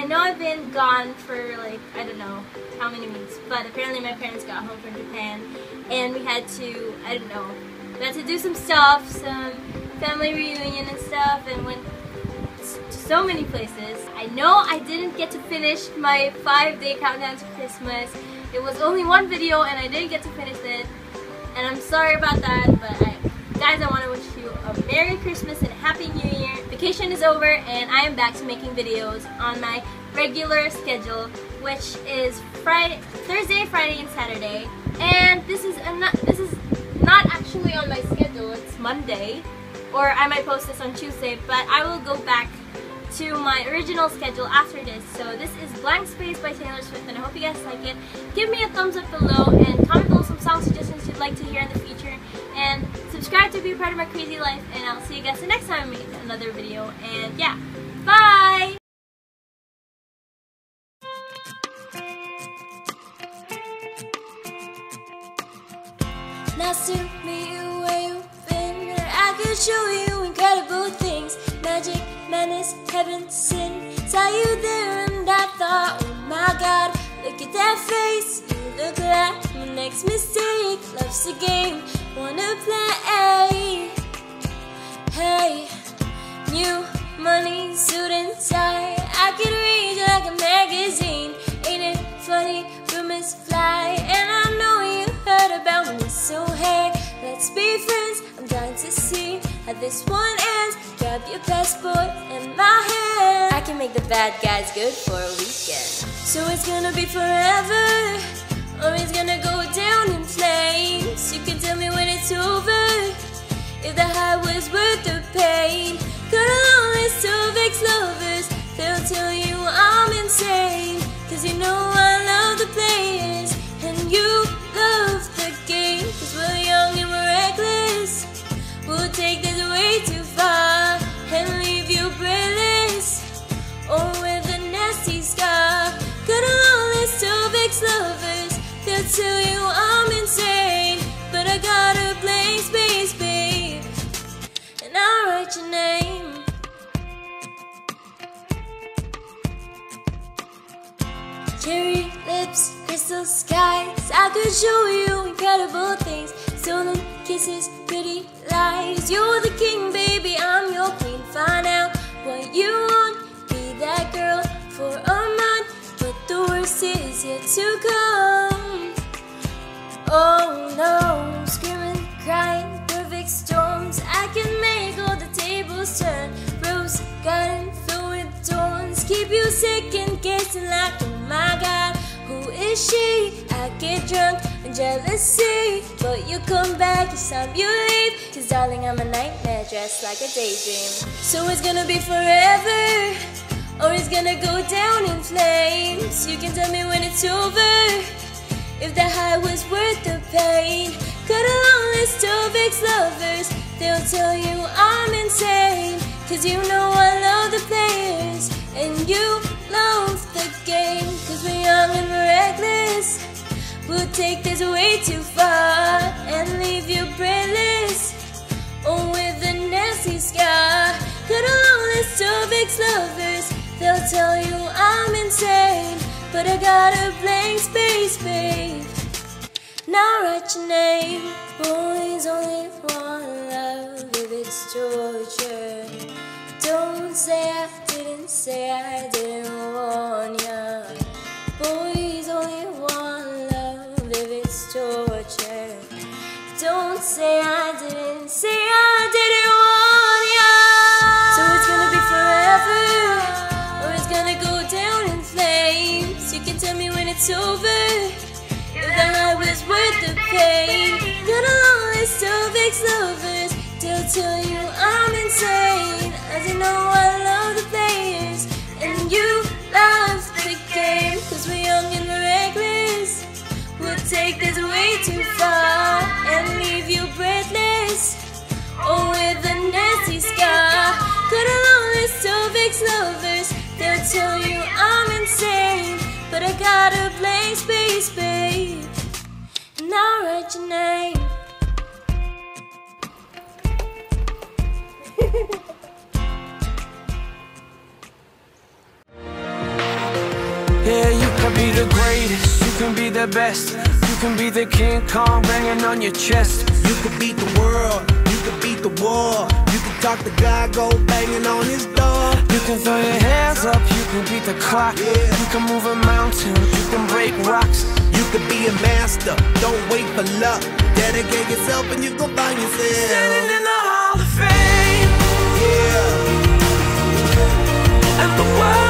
I know I've been gone for like, I don't know how many weeks, but apparently my parents got home from Japan and we had to, I don't know, we had to do some stuff, some family reunion and stuff and went to so many places. I know I didn't get to finish my five day countdown to Christmas. It was only one video and I didn't get to finish it. And I'm sorry about that, but I, guys, I want to wish you a Merry Christmas and Happy New Year. Vacation is over and I am back to making videos on my regular schedule, which is Friday, Thursday, Friday, and Saturday. And this is this is not actually on my schedule. It's Monday, or I might post this on Tuesday. But I will go back to my original schedule after this. So this is Blank Space by Taylor Swift, and I hope you guys like it. Give me a thumbs up below and comment below some song suggestions you'd like to hear in the subscribe to be a part of my crazy life, and I'll see you guys the next time I make another video. And yeah, bye! Where you've been. I could show you incredible things. Magic, heaven, sin. Saw you there and I thought, oh my god, look at that face. You look like my next mistake. Love's a game, wanna play. Suit and tie. I could read you like a magazine. Ain't it funny? Rumors fly, and I know you heard about me. So hey, let's be friends. I'm dying to see how this one ends. Grab your passport and my hand. I can make the bad guys good for a weekend. So it's gonna be forever, or it's gonna go down in flames. You can tell me when it's over. If the high was worth the pain, list ex-lovers. They'll tell you I'm insane. Cause you know I skies. I could show you incredible things. Stolen kisses, pretty lies. You're the king, baby. I'm your queen. Find out what you want. Be that girl for a month. But the worst is yet to come. Oh no, screaming, crying, perfect storms. I can make all the tables turn. Rose garden filled with thorns. Keep you second guessing like, she? I get drunk and jealousy. But you come back each time you leave. Cause darling, I'm a nightmare dressed like a daydream. So it's gonna be forever. Or it's gonna go down in flames. You can tell me when it's over. If the high was worth the pain, got a long list of ex-lovers. They'll tell you I'm insane. Cause you know I love the players. And you We'll take this way too far and leave you breathless. Or with a nasty scar. Long list of ex-lovers. They'll tell you I'm insane. But I got a blank space, babe. Now write your name. Boys only want love if it's torture. Don't say I didn't say I didn't warn ya. Say I didn't say I didn't warn ya. So it's gonna be forever, or it's gonna go down in flames. You can tell me when it's over. If was worth the pain. They'll tell you I'm insane. As you know I love the players. And you love the game. Cause we're young and reckless. We'll take this way too far A blank space, babe. And I'll write your name. yeah, you can be the greatest, you can be the best. You can be the King Kong banging on your chest. You could beat the world, you could beat the war. You can talk to God, go banging on his door. You can throw your hands up, you can beat the clock. Yeah. You can move a mountain, you can break rocks. You could be a master, don't wait for luck. Dedicate yourself and you gon' find yourself. Standing in the Hall of Fame, Yeah, and the world